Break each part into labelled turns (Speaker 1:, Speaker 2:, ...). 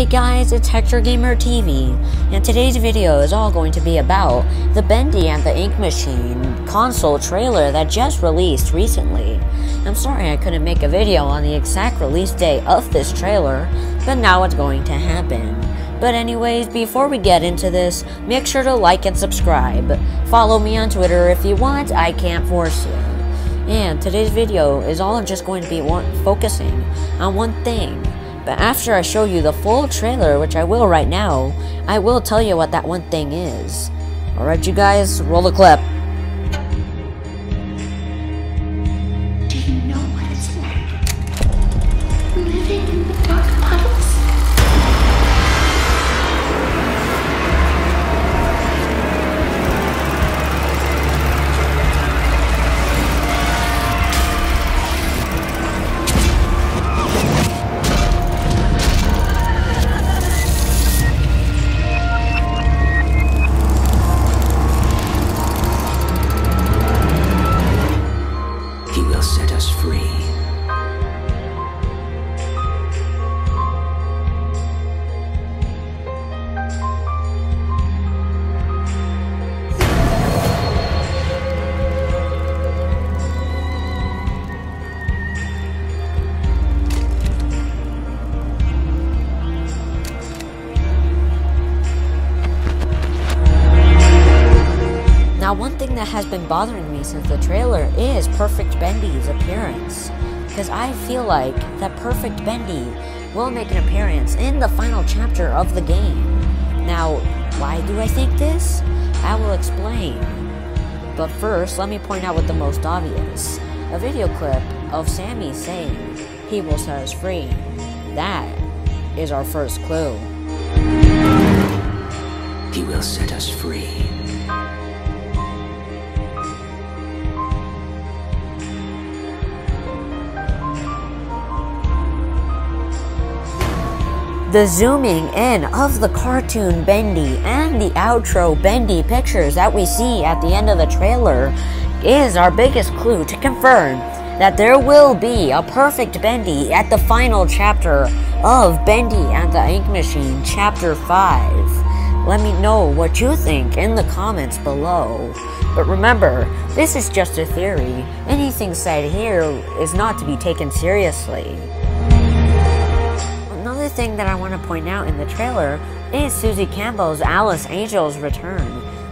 Speaker 1: Hey guys, it's Hector Gamer TV, and today's video is all going to be about the Bendy and the Ink Machine console trailer that just released recently. I'm sorry I couldn't make a video on the exact release date of this trailer, but now it's going to happen. But anyways, before we get into this, make sure to like and subscribe. Follow me on Twitter if you want, I can't force you. And today's video is all just going to be focusing on one thing, but after I show you the full trailer, which I will right now, I will tell you what that one thing is. Alright you guys, roll the clip. Now one thing that has been bothering me since the trailer is Perfect Bendy's appearance. Because I feel like that Perfect Bendy will make an appearance in the final chapter of the game. Now, why do I think this? I will explain. But first, let me point out what the most obvious. A video clip of Sammy saying, he will set us free. That is our first clue.
Speaker 2: He will set us free.
Speaker 1: The zooming in of the cartoon Bendy and the outro Bendy pictures that we see at the end of the trailer is our biggest clue to confirm that there will be a perfect Bendy at the final chapter of Bendy and the Ink Machine, Chapter 5. Let me know what you think in the comments below. But remember, this is just a theory. Anything said here is not to be taken seriously. Thing that I want to point out in the trailer is Susie Campbell's Alice Angel's return.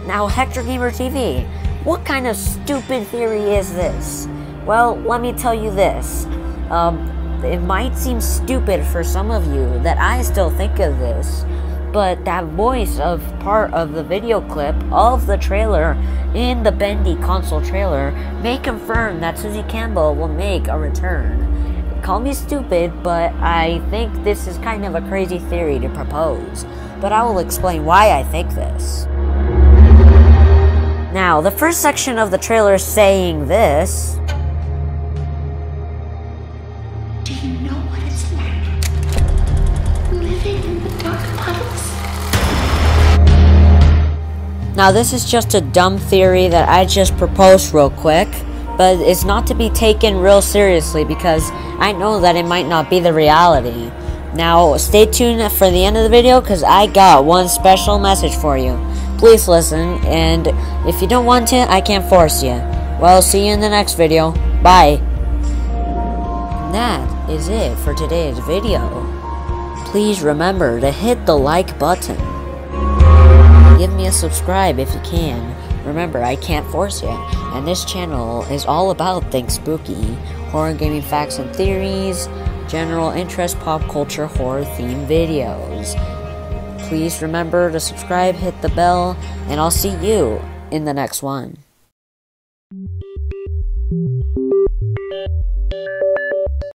Speaker 1: Now, Hector Gamer TV, what kind of stupid theory is this? Well, let me tell you this. Um, it might seem stupid for some of you that I still think of this, but that voice of part of the video clip of the trailer in the Bendy console trailer may confirm that Susie Campbell will make a return. Call me stupid, but I think this is kind of a crazy theory to propose. But I will explain why I think this. Now, the first section of the trailer saying this
Speaker 3: Do you know what it's like? Living in the dark puddles?
Speaker 1: Now, this is just a dumb theory that I just proposed real quick, but it's not to be taken real seriously because I know that it might not be the reality. Now, stay tuned for the end of the video because I got one special message for you. Please listen, and if you don't want to, I can't force you. Well, see you in the next video. Bye. That is it for today's video. Please remember to hit the like button. Give me a subscribe if you can. Remember, I can't force you, and this channel is all about things spooky, horror gaming facts and theories, general interest pop culture horror themed videos. Please remember to subscribe, hit the bell, and I'll see you in the next one.